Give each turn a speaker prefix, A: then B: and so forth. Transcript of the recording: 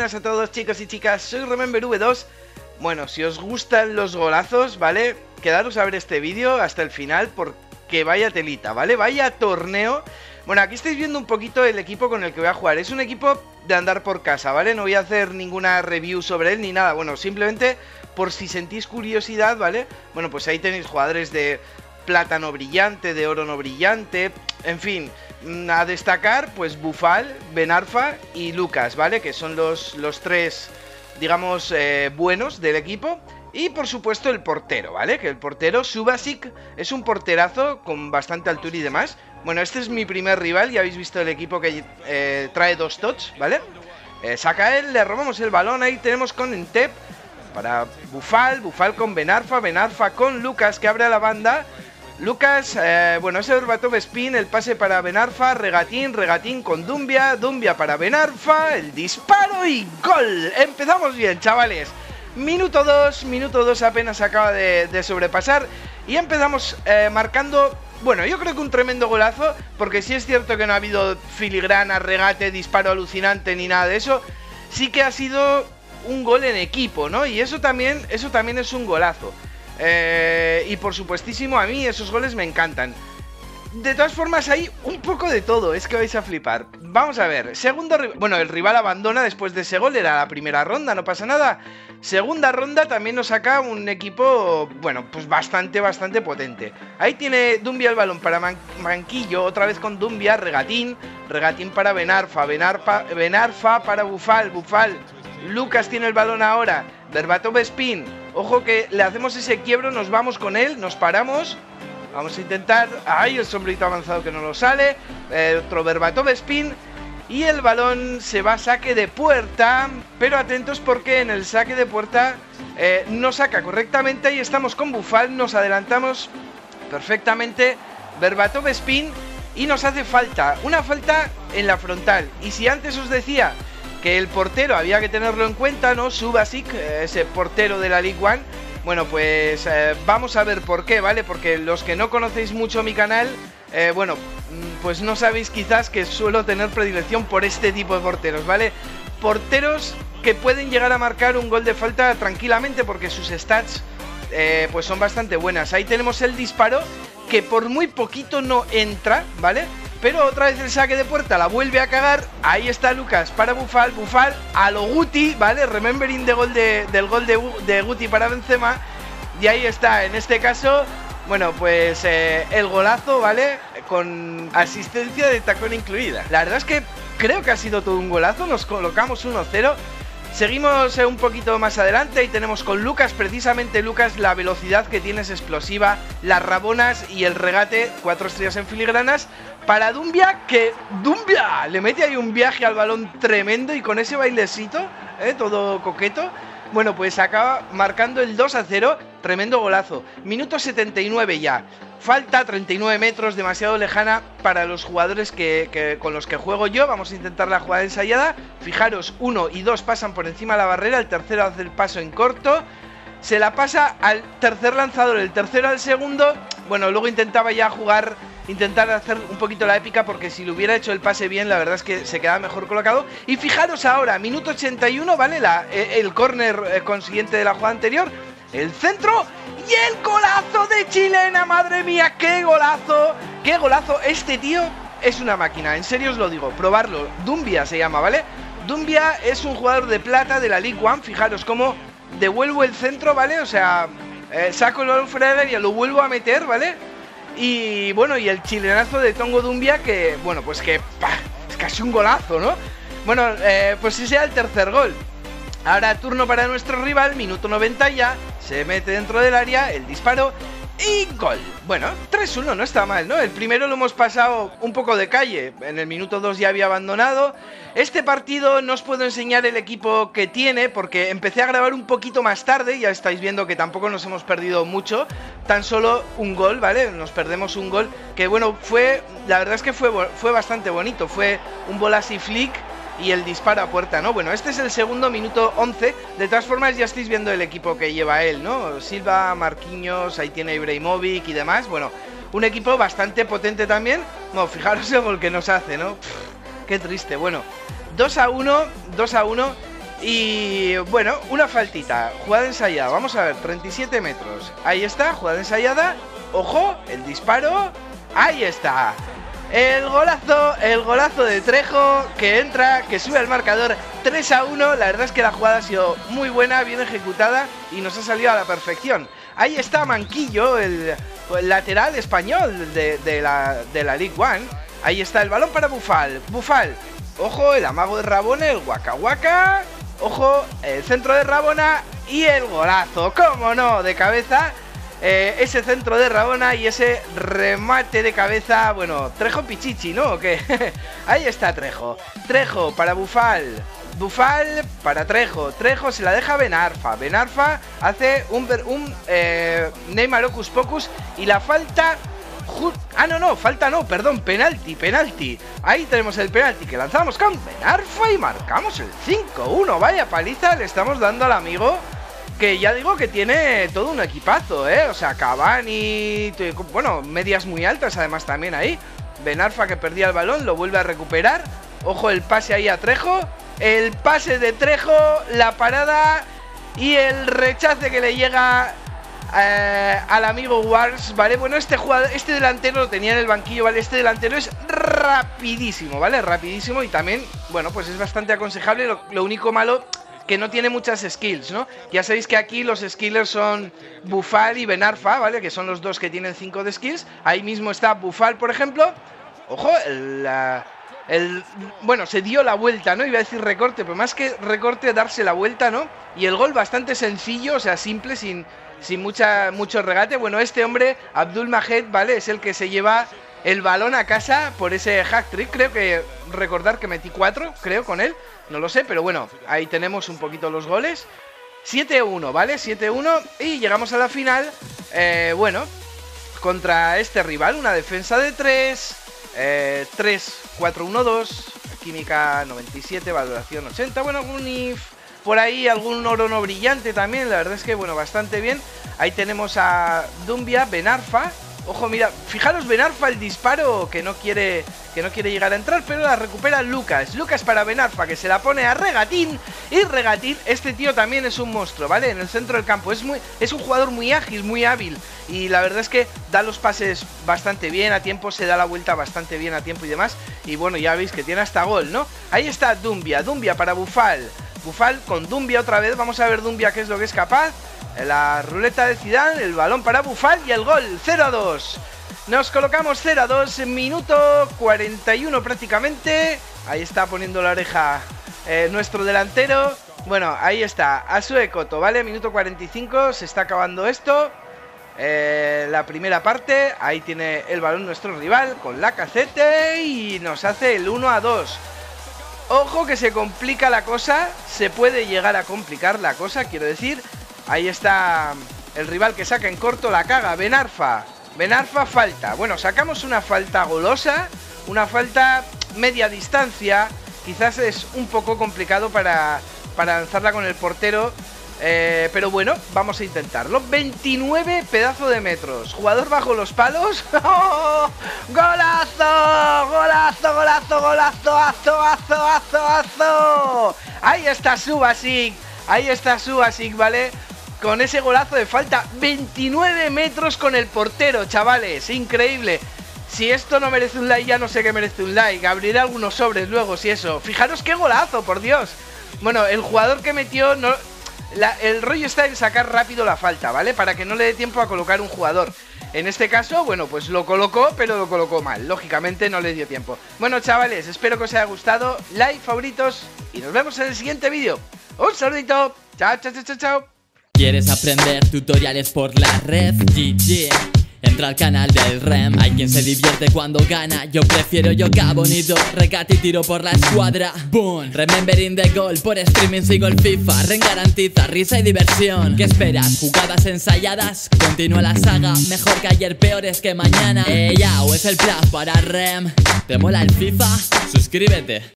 A: Buenas a todos chicos y chicas, soy Remember V2 Bueno, si os gustan los golazos, ¿vale? Quedaros a ver este vídeo hasta el final porque vaya telita, ¿vale? Vaya torneo Bueno, aquí estáis viendo un poquito el equipo con el que voy a jugar Es un equipo de andar por casa, ¿vale? No voy a hacer ninguna review sobre él ni nada Bueno, simplemente por si sentís curiosidad, ¿vale? Bueno, pues ahí tenéis jugadores de plátano brillante, de oro no brillante En fin, a destacar, pues Bufal, Benarfa y Lucas, ¿vale? Que son los, los tres, digamos, eh, buenos del equipo. Y por supuesto el portero, ¿vale? Que el portero, Subasic, es un porterazo con bastante altura y demás. Bueno, este es mi primer rival, ya habéis visto el equipo que eh, trae dos tots, ¿vale? Eh, saca él, le robamos el balón, ahí tenemos con Entep para Bufal, Bufal con Benarfa, Benarfa con Lucas que abre a la banda. Lucas, eh, bueno, ese Urbatov Spin, el pase para Benarfa, regatín, regatín con Dumbia, Dumbia para Benarfa, el disparo y gol. Empezamos bien, chavales. Minuto 2, minuto 2 apenas acaba de, sobrepasar y empezamos eh, marcando, bueno, yo creo que un tremendo golazo, porque sí es cierto que no ha habido filigrana, regate, disparo alucinante ni nada de eso, sí que ha sido un gol en equipo, ¿no? Y eso también, eso también es un golazo. Eh, y por supuestísimo, a mí esos goles me encantan. De todas formas, hay un poco de todo, es que vais a flipar. Vamos a ver, segundo... Bueno, el rival abandona después de ese gol, era la primera ronda, no pasa nada. Segunda ronda también nos saca un equipo, bueno, pues bastante, bastante potente. Ahí tiene Dumbia el balón para Manquillo, otra vez con Dumbia, Regatín, Regatín para Benarfa, Benarfa, Benarfa para Bufal, Bufal. Lucas tiene el balón ahora, Verbatov Spin, Ojo que le hacemos ese quiebro, nos vamos con él, nos paramos. Vamos a intentar... ¡Ay, el sombrito avanzado que no lo sale! Eh, otro Verbatov Spin. Y el balón se va a saque de puerta. Pero atentos porque en el saque de puerta eh, no saca correctamente. Y estamos con Bufal, nos adelantamos perfectamente. Verbatov Spin. Y nos hace falta, una falta en la frontal. Y si antes os decía que el portero había que tenerlo en cuenta, ¿no? Subasic, eh, ese portero de la League One. Bueno, pues eh, vamos a ver por qué, ¿vale? Porque los que no conocéis mucho mi canal, eh, bueno, mm, pues no sabéis quizás que suelo tener predilección por este tipo de porteros, ¿vale? Porteros que pueden llegar a marcar un gol de falta tranquilamente porque sus stats pues son bastante buenas. Ahí tenemos el disparo que por muy poquito no entra, ¿vale? Pero otra vez el saque de puerta la vuelve a cagar. Ahí está Lucas para Bufal. Bufal a lo Guti, ¿vale? Remembering de gol del gol de, Guti para Benzema. Y ahí está, en este caso, bueno, pues eh, el golazo, ¿vale? Con asistencia de tacón incluida. La verdad es que creo que ha sido todo un golazo. Nos colocamos 1-0. Seguimos eh, un poquito más adelante y tenemos con Lucas, precisamente Lucas, la velocidad que tiene es explosiva, las rabonas y el regate, cuatro estrellas en filigranas. Para Dumbia, que Dumbia le mete ahí un viaje al balón tremendo y con ese bailecito, eh, todo coqueto, bueno, pues acaba marcando el 2 a 0, tremendo golazo. Minuto 79 ya. Falta 39 metros, demasiado lejana para los jugadores que, con los que juego yo. Vamos a intentar la jugada ensayada. Fijaros, uno y dos pasan por encima de la barrera, el tercero hace el paso en corto. Se la pasa al tercer lanzador, el tercero al segundo. Bueno, luego intentaba ya jugar, intentar hacer un poquito la épica porque si le hubiera hecho el pase bien, la verdad es que se quedaba mejor colocado. Y fijaros ahora, minuto 81, ¿vale? La, eh, el córner eh, consiguiente de la jugada anterior. El centro y el golazo de Chilena, madre mía, qué golazo, qué golazo. Este tío es una máquina, en serio os lo digo, probarlo. Dumbia se llama, ¿vale? Dumbia es un jugador de plata de la League One, fijaros cómo devuelvo el centro, ¿vale? O sea, eh, saco el fuera y lo vuelvo a meter, ¿vale? Y bueno, y el chilenazo de Tongo Dumbia que, bueno, pues que es casi un golazo, ¿no? Bueno, eh, pues si sea el tercer gol. Ahora turno para nuestro rival, minuto 90 ya, se mete dentro del área, el disparo y gol. Bueno, 3-1 no está mal, ¿no? El primero lo hemos pasado un poco de calle, en el minuto 2 ya había abandonado. Este partido no os puedo enseñar el equipo que tiene porque empecé a grabar un poquito más tarde, ya estáis viendo que tampoco nos hemos perdido mucho, tan solo un gol, ¿vale? Nos perdemos un gol que bueno, fue, la verdad es que fue, fue bastante bonito, fue un gol así flick y el disparo a puerta, ¿no? Bueno, este es el segundo minuto 11. De todas formas, ya estáis viendo el equipo que lleva él, ¿no? Silva, Marquinhos, ahí tiene Ibrahimovic y demás. Bueno, un equipo bastante potente también. Bueno, fijaros el gol que nos hace, ¿no? qué triste. Bueno, 2 a 1, 2 a 1. Y bueno, una faltita, jugada ensayada, vamos a ver, 37 metros. Ahí está, jugada ensayada. Ojo, el disparo. Ahí está. El golazo, el golazo de Trejo que entra, que sube al marcador 3 a 1. La verdad es que la jugada ha sido muy buena, bien ejecutada y nos ha salido a la perfección. Ahí está Manquillo, el, lateral español de, la, League One. Ahí está el balón para Bufal. Bufal, ojo, el amago de Rabona, el Waka Ojo, el centro de Rabona y el golazo, cómo no, de cabeza. Eh, ese centro de Rabona y ese remate de cabeza, bueno, Trejo Pichichi, ¿no? Ahí está Trejo. Trejo para Bufal. Bufal para Trejo. Trejo se la deja Benarfa. Benarfa hace un, un eh, Neymar Ocus Pocus y la falta Ah, no, no, falta no, perdón, penalti, penalti. Ahí tenemos el penalti que lanzamos con Benarfa y marcamos el 5-1. Vaya paliza le estamos dando al amigo. Que ya digo que tiene todo un equipazo, ¿eh? O sea, Cavani, bueno, medias muy altas además también ahí. Benarfa que perdía el balón, lo vuelve a recuperar. Ojo el pase ahí a Trejo. El pase de Trejo, la parada y el rechace que le llega eh, al amigo Wars, ¿vale? Bueno, este jugador, este delantero lo tenía en el banquillo, ¿vale? Este delantero es rapidísimo, ¿vale? Rapidísimo y también, bueno, pues es bastante aconsejable. Lo, único malo que no tiene muchas skills, ¿no? Ya sabéis que aquí los skillers son Bufal y Benarfa, ¿vale? Que son los dos que tienen 5 de skills. Ahí mismo está Bufal, por ejemplo. Ojo, el, bueno, se dio la vuelta, ¿no? Iba a decir recorte, pero más que recorte, darse la vuelta, ¿no? Y el gol bastante sencillo, o sea, simple, sin, sin mucha, mucho regate. Bueno, este hombre, Abdul Mahed, ¿vale? Es el que se lleva el balón a casa por ese hack trick. Creo que recordar que metí cuatro, creo, con él. No lo sé, pero bueno, ahí tenemos un poquito los goles. 7-1, ¿vale? 7-1 y llegamos a la final. Eh, bueno, contra este rival, una defensa de 3, 3-4-1-2, eh, química 97, valoración 80. Bueno, un if por ahí algún oro no brillante también, la verdad es que bueno, bastante bien. Ahí tenemos a Dumbia, Benarfa. Ojo, mira, fijaros Benarfa el disparo que no quiere que no quiere llegar a entrar, pero la recupera Lucas. Lucas para Benarfa que se la pone a Regatín y Regatín, este tío también es un monstruo, ¿vale? En el centro del campo es muy es un jugador muy ágil, muy hábil y la verdad es que da los pases bastante bien a tiempo, se da la vuelta bastante bien a tiempo y demás. Y bueno, ya veis que tiene hasta gol, ¿no? Ahí está Dumbia, Dumbia para Bufal. Bufal con Dumbia otra vez. Vamos a ver Dumbia qué es lo que es capaz. La ruleta de Zidane, el balón para Bufal y el gol 0 a 2. Nos colocamos 0 a 2, minuto 41 prácticamente. Ahí está poniendo la oreja eh, nuestro delantero. Bueno, ahí está, Asue Koto, ¿vale? Minuto 45, se está acabando esto. Eh, la primera parte, ahí tiene el balón nuestro rival con la cacete y nos hace el 1 a 2. Ojo que se complica la cosa, se puede llegar a complicar la cosa, quiero decir. Ahí está el rival que saca en corto la caga, Benarfa. Benarfa falta. Bueno, sacamos una falta golosa, una falta media distancia. Quizás es un poco complicado para, para lanzarla con el portero. Eh, pero bueno, vamos a intentarlo. 29 pedazos de metros. Jugador bajo los palos. ¡Oh! ¡Golazo! ¡Golazo, golazo, golazo! ¡Azo, azo, azo, azo! Ahí está Subasic. Ahí está Subasic, ¿vale? Con ese golazo de falta. 29 metros con el portero, chavales. Increíble. Si esto no merece un like, ya no sé qué merece un like. Abriré algunos sobres luego, si eso. Fijaros qué golazo, por Dios. Bueno, el jugador que metió el rollo está en sacar rápido la falta, ¿vale? Para que no le dé tiempo a colocar un jugador. En este caso, bueno, pues lo colocó, pero lo colocó mal. Lógicamente no le dio tiempo. Bueno, chavales, espero que os haya gustado. Like, favoritos y nos vemos en el siguiente vídeo. Un saludito. Chao, chao, chao, chao.
B: ¿Quieres aprender tutoriales por la red? GG. Entra al canal del REM Hay quien se divierte cuando gana Yo prefiero yoga bonito Recate y tiro por la escuadra Boom Remembering the goal Por streaming sigo el FIFA Ren garantiza risa y diversión ¿Qué esperas? ¿Jugadas ensayadas? Continúa la saga Mejor que ayer, peores que mañana Ella o es el plan para REM ¿Te mola el FIFA? Suscríbete